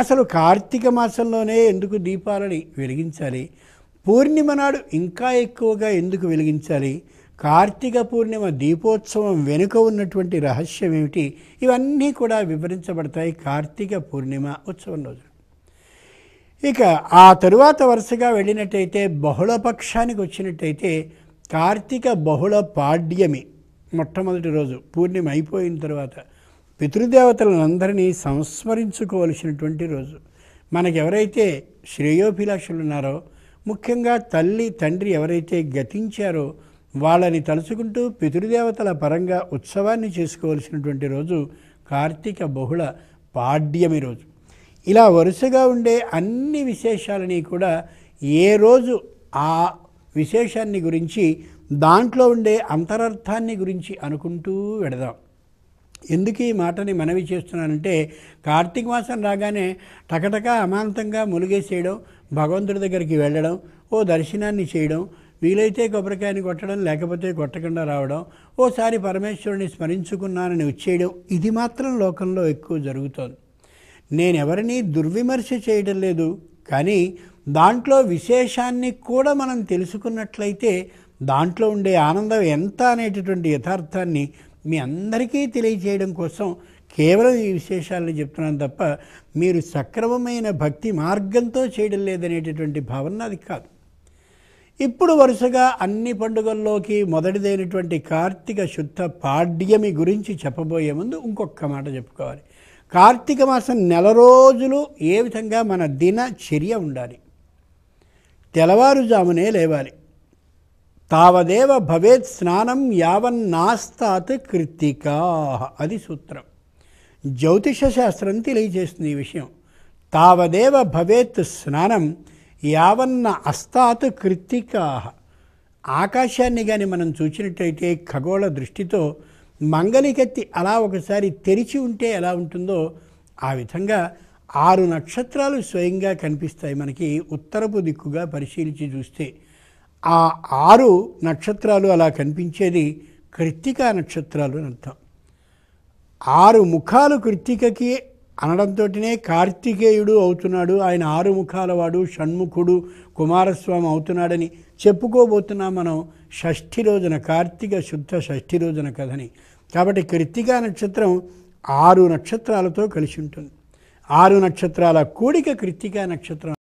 అసలు కార్తీక మాసంలోనే ఎందుకు దీపాలని వెలిగించాలి? పూర్ణిమ నాడు ఇంకా ఎక్కువగా ఎందుకు వెలిగించాలి? కార్తీక పూర్ణిమ దీపోత్సవం వెనుక ఉన్నటువంటి రహస్యం ఏమిటి? ఇవన్నీ కూడా వివరించబడతాయి కార్తీక పూర్ణిమ ఉత్సవం రోజు. ఇక ఆ తరువాత వరుసగా వెళ్ళినట్టయితే బహుళపక్షానికి వచ్చినట్టయితే కార్తీక బహుళ పాడ్యమి మొట్టమొదటి రోజు పూర్ణిమ అయిపోయిన తర్వాత పితృదేవతలందరినీ సంస్మరించుకోవలసినటువంటి రోజు. మనకెవరైతే శ్రేయోభిలాషులు ఉన్నారో ముఖ్యంగా తల్లి తండ్రి ఎవరైతే గతించారో వాళ్ళని తలుచుకుంటూ పితృదేవతల పరంగా ఉత్సవాన్ని చేసుకోవలసినటువంటి రోజు కార్తీక బహుళ పాడ్యమి రోజు. ఇలా వరుసగా ఉండే అన్ని విశేషాలని కూడా ఏ రోజు ఆ విశేషాన్ని గురించి దాంట్లో ఉండే అంతరర్థాన్ని గురించి అనుకుంటూ వెడదాం. ఎందుకు ఈ మాటని మనవి చేస్తున్నానంటే కార్తీక మాసం రాగానే టకటక అమాంతంగా ములిగేసేయడం భగవంతుడి దగ్గరికి వెళ్ళడం ఓ దర్శనాన్ని చేయడం వీలైతే కొబ్బరికాయని కొట్టడం లేకపోతే కొట్టకుండా రావడం ఓసారి పరమేశ్వరుని స్మరించుకున్నానని వచ్చేయడం ఇది మాత్రం లోకంలో ఎక్కువ జరుగుతోంది. నేను ఎవరిని దుర్విమర్శ చేయడం లేదు కానీ దాంట్లో విశేషాన్ని కూడా మనం తెలుసుకున్నట్లయితే దాంట్లో ఉండే ఆనందం ఎంత అనేటటువంటి యథార్థాన్ని మీ అందరికీ తెలియజేయడం కోసం కేవలం ఈ విశేషాలను చెప్తున్నాను తప్ప మీరు సక్రమమైన భక్తి మార్గంతో చేయడం లేదనేటటువంటి భావన అది కాదు. ఇప్పుడు వరుసగా అన్ని పండుగల్లోకి మొదటిదైనటువంటి కార్తీక శుద్ధ పాడ్యమి గురించి చెప్పబోయే ముందు ఇంకొక మాట చెప్పుకోవాలి. కార్తీక మాసం నెల రోజులు ఏ విధంగా మన దినచర్య ఉండాలి? తెల్లవారుజామునే లేవాలి. తావదేవ భవేత్ స్నానం యావన్నాస్తాత్ కృత్తికా అది సూత్రం. జ్యోతిష శాస్త్రం తెలియజేస్తుంది ఈ విషయం. తావదేవ భవేత్ స్నానం యావన్న అస్తాత్ కృత్తికా. ఆకాశాన్ని కానీ మనం చూసినట్టయితే ఖగోళ దృష్టితో మంగళికత్తి అలా ఒకసారి తెరిచి ఉంటే ఎలా ఉంటుందో ఆ విధంగా ఆరు నక్షత్రాలు స్వయంగా కనిపిస్తాయి మనకి ఉత్తరపు దిక్కుగా పరిశీలించి చూస్తే. ఆ ఆరు నక్షత్రాలు అలా కనిపించేది కృత్తికా నక్షత్రాలు అని అర్థం. ఆరు ముఖాలు కృత్తికకి అనడంతోనే కార్తికేయుడు అవుతున్నాడు ఆయన ఆరు ముఖాల వాడు షణ్ముఖుడు కుమారస్వామి అవుతున్నాడని చెప్పుకోబోతున్నాం మనం షష్ఠి రోజున కార్తీక శుద్ధ షష్ఠి రోజున కథని. కాబట్టి కృత్తికా నక్షత్రం ఆరు నక్షత్రాలతో కలిసి ఉంటుంది. ఆరు నక్షత్రాల కూడిక కృత్తికా నక్షత్రం.